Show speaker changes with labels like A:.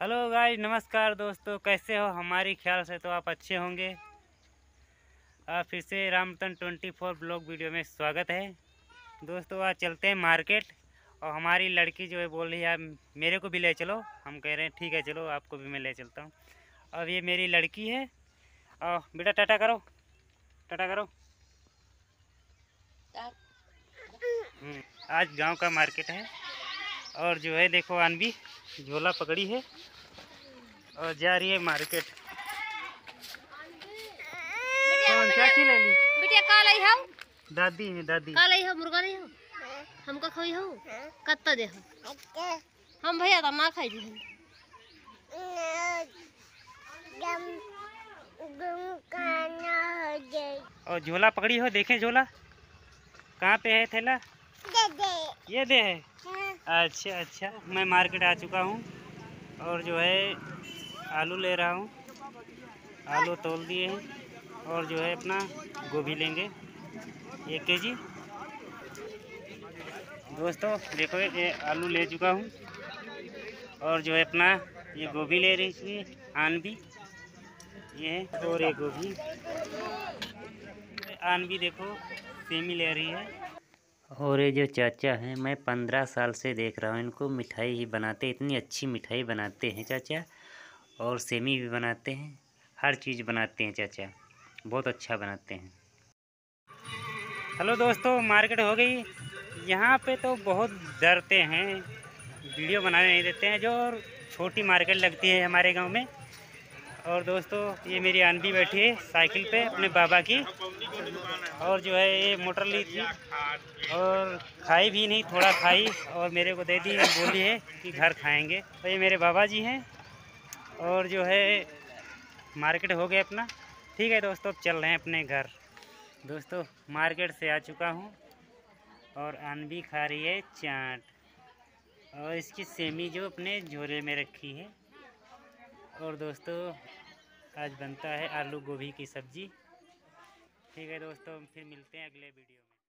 A: Hello guys नमस्कार दोस्तों कैसे हो? हमारी ख्याल से तो आप अच्छे होंगे। आप फिर से रामतन ट्वेंटी फोर ब्लॉग वीडियो में स्वागत है। दोस्तों आज चलते हैं मार्केट। और हमारी लड़की जो है बोल रही है मेरे को भी ले चलो। हम कह रहे हैं ठीक है चलो आपको भी मैं ले चलता हूँ। अब ये मेरी लड़की है। और बेटा टाटा करो। टाटा करो। हम्म, आज गाँव का मार्केट है। और जो है देखो अनबी झोला पकड़ी है और जा रही है मार्केट। कौन क्या चीज़ ले? ली
B: बिटिया का लई हो।
A: दादी है दादी।
B: का लई हो मुर्गा लई हो। हमका खोई हो कत्ता दे हो। हम भैया तो ना खाई दी
A: और झोला पकड़ी हो देखें झोला। कहाँ पे है थैला? ये दे। है। अच्छा अच्छा। मैं मार्केट आ चुका हूँ और जो है आलू ले रहा हूँ। आलू तोल दिए हैं और जो है अपना गोभी लेंगे। एक के जी दोस्तों देखो ये आलू ले चुका हूँ और जो है अपना ये गोभी ले रही थी आन भी। ये है और ये गोभी। आन भी देखो सेमी ले रही है। और ये जो चाचा हैं, मैं पंद्रह साल से देख रहा हूँ, इनको मिठाई ही बनाते, इतनी अच्छी मिठाई बनाते हैं चाचा, और सेमी भी बनाते हैं, हर चीज़ बनाते हैं चाचा, बहुत अच्छा बनाते हैं। हेलो दोस्तों, मार्केट हो गई, यहाँ पे तो बहुत डरते हैं, वीडियो बनाने नहीं देते हैं, जो छोटी मार्केट लगती है हमारे गाँव में और दोस्तों, ये मेरी अनबी बैठी है साइकिल पे, अपने बाबा की। और जो है, ये मोटर ली थी। और खाई भी नहीं, थोड़ा खाई और मेरे को दे दी, बोली है कि घर खाएँगे। तो ये मेरे बाबा जी हैं। और जो है, मार्केट हो गया अपना। ठीक है दोस्तों, अब चल रहे हैं अपने घर। दोस्तों, मार्केट से आ चुका हूँ। और अनबी खा रही है चाट। और इसकी सेमी जो अपने झोले में रखी है। और दोस्तों, आज बनता है आलू गोभी की सब्ज़ी। ठीक है दोस्तों फिर मिलते हैं अगले वीडियो में।